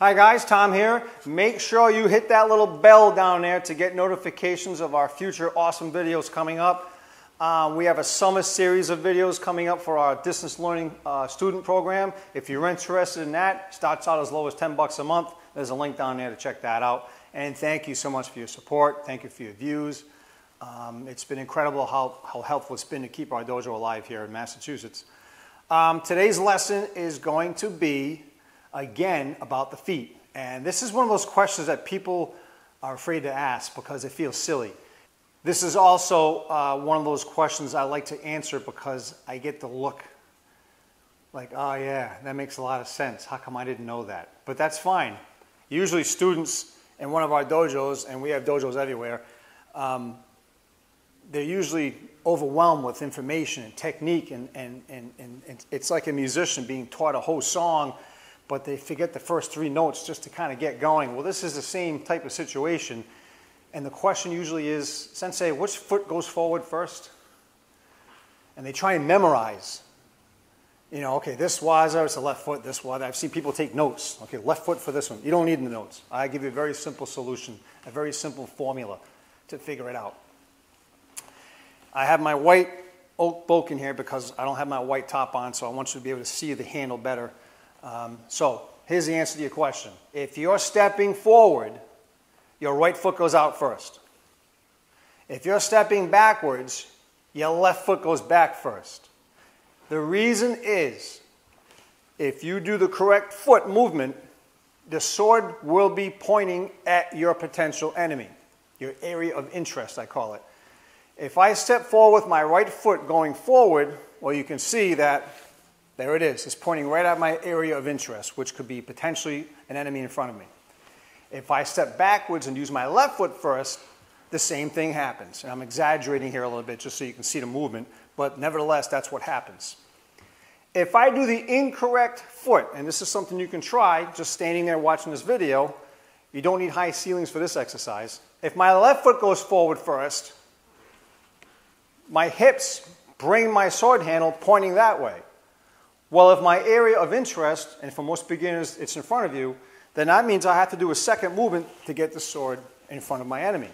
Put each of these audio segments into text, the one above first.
Hi guys, Tom here. Make sure you hit that little bell down there to get notifications of our future awesome videos coming up. Um, we have a summer series of videos coming up for our distance learning uh, student program. If you're interested in that, starts out as low as 10 bucks a month. There's a link down there to check that out. And thank you so much for your support. Thank you for your views. Um, it's been incredible how, how helpful it's been to keep our dojo alive here in Massachusetts. Um, today's lesson is going to be again about the feet. And this is one of those questions that people are afraid to ask because it feels silly. This is also uh, one of those questions I like to answer because I get the look like, oh yeah, that makes a lot of sense. How come I didn't know that? But that's fine. Usually students in one of our dojos, and we have dojos everywhere, um, they're usually overwhelmed with information and technique, and, and, and, and it's like a musician being taught a whole song but they forget the first three notes just to kind of get going. Well, this is the same type of situation. And the question usually is, Sensei, which foot goes forward first? And they try and memorize. You know, okay, this waza, it's the left foot, this waza. I've seen people take notes. Okay, left foot for this one. You don't need the notes. I give you a very simple solution, a very simple formula to figure it out. I have my white oak bokken here because I don't have my white top on, so I want you to be able to see the handle better. Um, so here's the answer to your question. If you're stepping forward, your right foot goes out first. If you're stepping backwards, your left foot goes back first. The reason is if you do the correct foot movement, the sword will be pointing at your potential enemy, your area of interest, I call it. If I step forward with my right foot going forward, well, you can see that there it is. It's pointing right at my area of interest, which could be potentially an enemy in front of me. If I step backwards and use my left foot first, the same thing happens. And I'm exaggerating here a little bit just so you can see the movement, but nevertheless, that's what happens. If I do the incorrect foot, and this is something you can try just standing there watching this video, you don't need high ceilings for this exercise. If my left foot goes forward first, my hips bring my sword handle pointing that way. Well, if my area of interest, and for most beginners it's in front of you, then that means I have to do a second movement to get the sword in front of my enemy.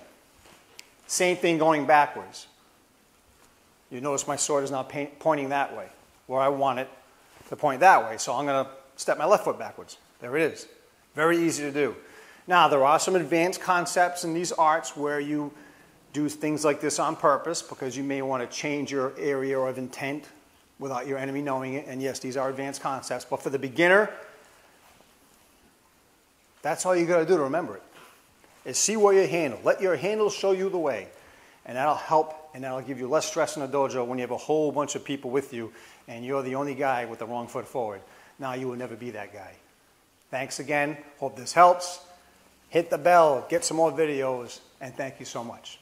Same thing going backwards. You notice my sword is now pointing that way, where I want it to point that way. So I'm going to step my left foot backwards. There it is. Very easy to do. Now, there are some advanced concepts in these arts where you do things like this on purpose because you may want to change your area of intent without your enemy knowing it. And yes, these are advanced concepts, but for the beginner, that's all you got to do to remember it. Is see where you handle. Let your handle show you the way. And that'll help and that'll give you less stress in the dojo when you have a whole bunch of people with you and you're the only guy with the wrong foot forward. Now you will never be that guy. Thanks again. Hope this helps. Hit the bell, get some more videos, and thank you so much.